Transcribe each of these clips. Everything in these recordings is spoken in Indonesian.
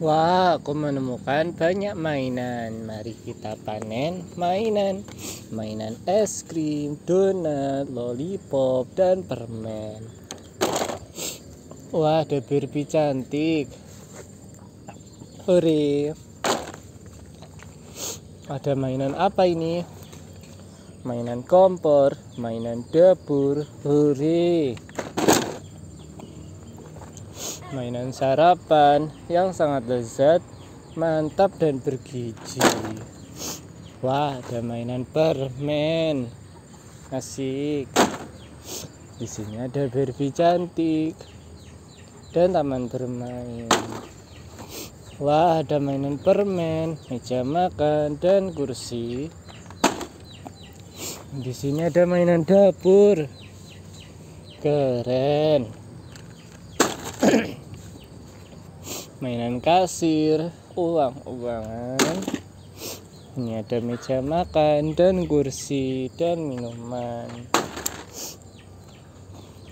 Wah, aku menemukan banyak mainan. Mari kita panen mainan. Mainan es krim, donat, lollipop, dan permen. Wah, ada Barbie cantik. Hore. Ada mainan apa ini? Mainan kompor, mainan dapur. Hore mainan sarapan yang sangat lezat, mantap dan bergizi. Wah, ada mainan permen. Asik. Di sini ada Barbie cantik dan taman bermain. Wah, ada mainan permen, meja makan dan kursi. Di sini ada mainan dapur. Keren. Mainan kasir. Uang-uangan ini ada meja makan dan kursi dan minuman.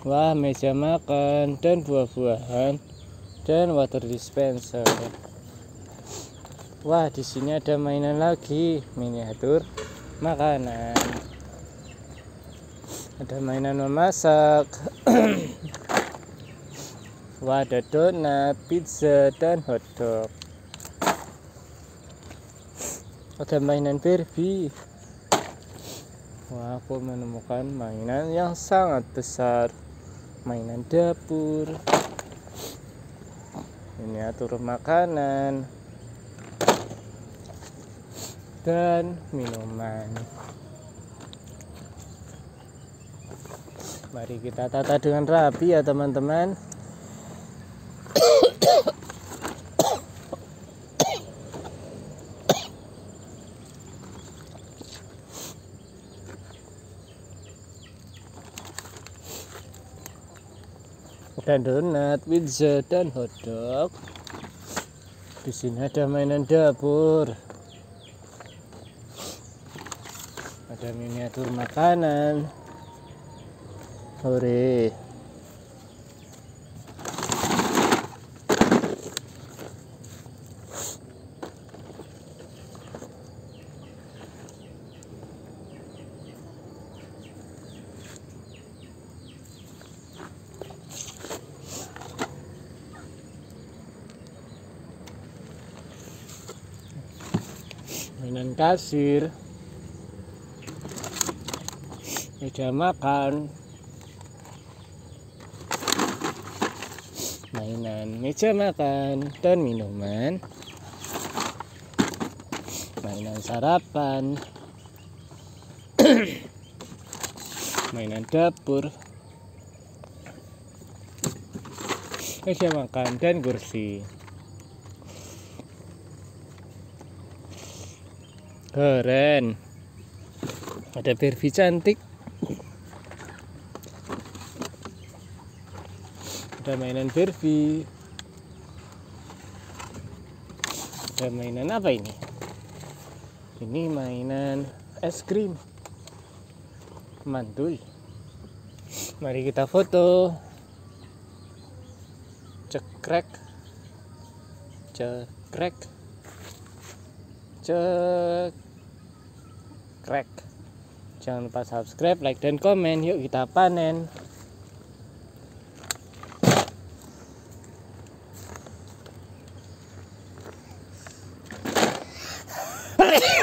Wah meja makan dan buah-buahan dan water dispenser. Wah di sini ada mainan lagi. Miniatur makanan. Ada mainan memasak Wah, ada donat, pizza, dan hotdog. Ada mainan Barbie. Wah, aku menemukan mainan yang sangat besar. Mainan dapur. Ini atur makanan. Dan minuman. Mari kita tata dengan rapi ya teman-teman. Dan donat, pizza dan hotdog. Di sini ada mainan dapur. Ada miniatur makanan. Hore. Mainan kasir. Meja makan. Mainan meja makan dan minuman. Mainan sarapan. Mainan dapur. Meja makan dan kursi keren. Ada Barbie cantik. Ada mainan Barbie. Ada mainan apa ini? Ini mainan es krim. Mantul. Mari kita foto. Cekrek. Cekrek cekrek jangan lupa subscribe like dan komen. Yuk kita panen.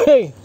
Hey!